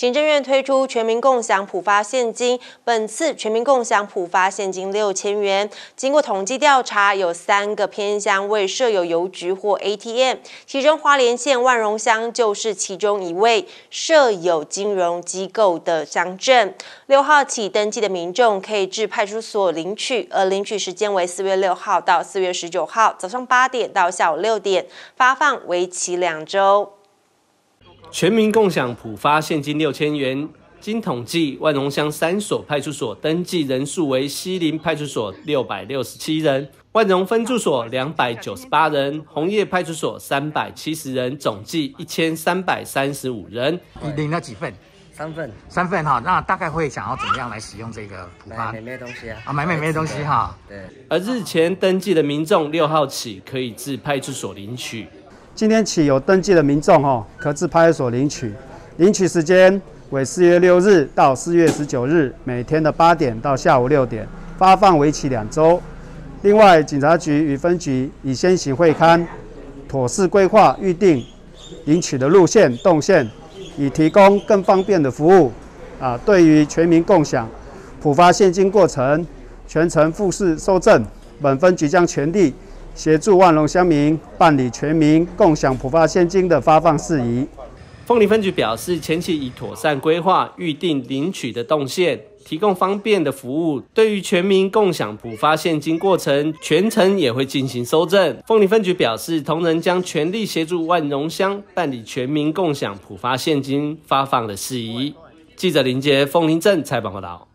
行政院推出全民共享普发现金，本次全民共享普发现金六千元。经过统计调查，有三个偏乡未设有邮局或 ATM，其中花莲县万荣乡就是其中一位设有金融机构的乡镇。六号起登记的民众可以至派出所领取，而领取时间为四月六号到四月十九号，早上八点到下午六点，发放为期两周。全民共享普发现金六千元，经统计，万荣乡三所派出所登记人数为西林派出所六百六十七人，万荣分驻所两百九十八人，红叶派出所三百七十人，总计一千三百三十五人。你领了几份？三份。三份哈，那大概会想要怎么样来使用这个普发？买美美东西啊！啊，买美美东西哈。对。而日前登记的民众，六号起可以至派出所领取。今天起有登记的民众哦，可至派出所领取，领取时间为四月六日到四月十九日，每天的八点到下午六点，发放为期两周。另外，警察局与分局已先行会勘，妥善规划预定领取的路线动线，以提供更方便的服务。啊，对于全民共享普发现金过程，全程复式收证，本分局将全力。协助万隆乡民办理全民共享普发现金的发放事宜。凤梨分局表示，前期已妥善规划预定领取的动线，提供方便的服务。对于全民共享普发现金过程，全程也会进行收证。凤梨分局表示，同仁将全力协助万荣乡办理全民共享普发现金发放的事宜。记者林杰，凤林镇采访报道。